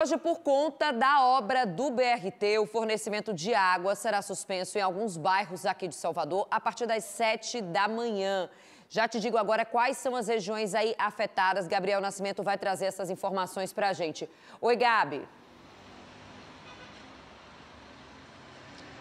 Hoje, por conta da obra do BRT, o fornecimento de água será suspenso em alguns bairros aqui de Salvador a partir das 7 da manhã. Já te digo agora quais são as regiões aí afetadas. Gabriel Nascimento vai trazer essas informações para a gente. Oi, Gabi.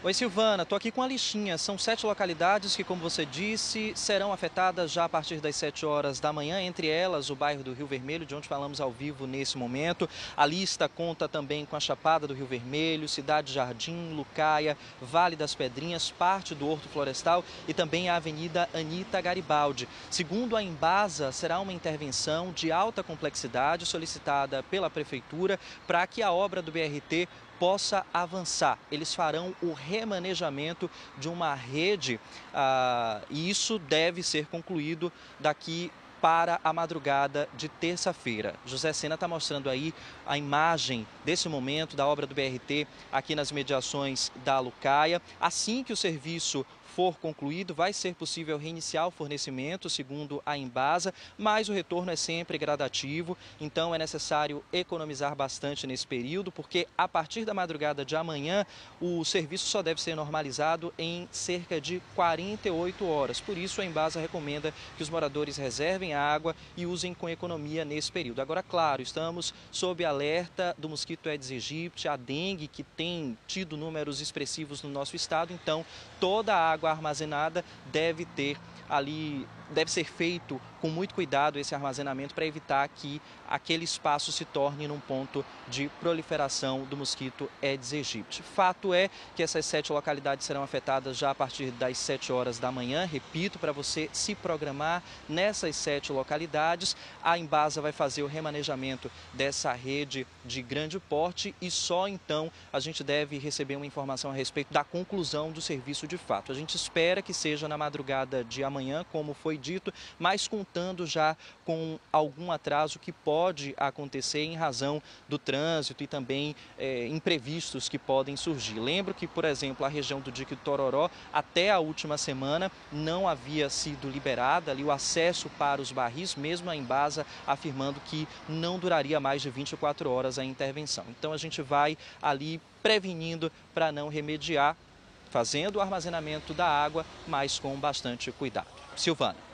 Oi, Silvana, estou aqui com a listinha. São sete localidades que, como você disse, serão afetadas já a partir das sete horas da manhã. Entre elas, o bairro do Rio Vermelho, de onde falamos ao vivo nesse momento. A lista conta também com a Chapada do Rio Vermelho, Cidade Jardim, Lucaia, Vale das Pedrinhas, parte do Horto Florestal e também a Avenida Anita Garibaldi. Segundo a Embasa, será uma intervenção de alta complexidade solicitada pela Prefeitura para que a obra do BRT possa avançar. Eles farão o remanejamento de uma rede ah, e isso deve ser concluído daqui para a madrugada de terça-feira. José Sena está mostrando aí a imagem desse momento da obra do BRT aqui nas mediações da Lucaia. Assim que o serviço for concluído, vai ser possível reiniciar o fornecimento, segundo a Embasa, mas o retorno é sempre gradativo, então é necessário economizar bastante nesse período, porque a partir da madrugada de amanhã, o serviço só deve ser normalizado em cerca de 48 horas. Por isso, a Embasa recomenda que os moradores reservem água e usem com economia nesse período. Agora, claro, estamos sob alerta do mosquito Aedes aegypti, a dengue, que tem tido números expressivos no nosso estado, então toda a água armazenada deve ter ali, deve ser feito com muito cuidado esse armazenamento para evitar que aquele espaço se torne num ponto de proliferação do mosquito Aedes aegypti. Fato é que essas sete localidades serão afetadas já a partir das sete horas da manhã. Repito, para você se programar nessas sete localidades, a Embasa vai fazer o remanejamento dessa rede de grande porte e só então a gente deve receber uma informação a respeito da conclusão do serviço de fato. A gente espera que seja na madrugada de amanhã, como foi dito, mas contando já com algum atraso que pode acontecer em razão do trânsito e também é, imprevistos que podem surgir. Lembro que, por exemplo, a região do Dique Tororó, até a última semana, não havia sido liberada ali o acesso para os barris, mesmo a Embasa afirmando que não duraria mais de 24 horas a intervenção. Então a gente vai ali prevenindo para não remediar, fazendo o armazenamento da água, mas com bastante cuidado. Silvana.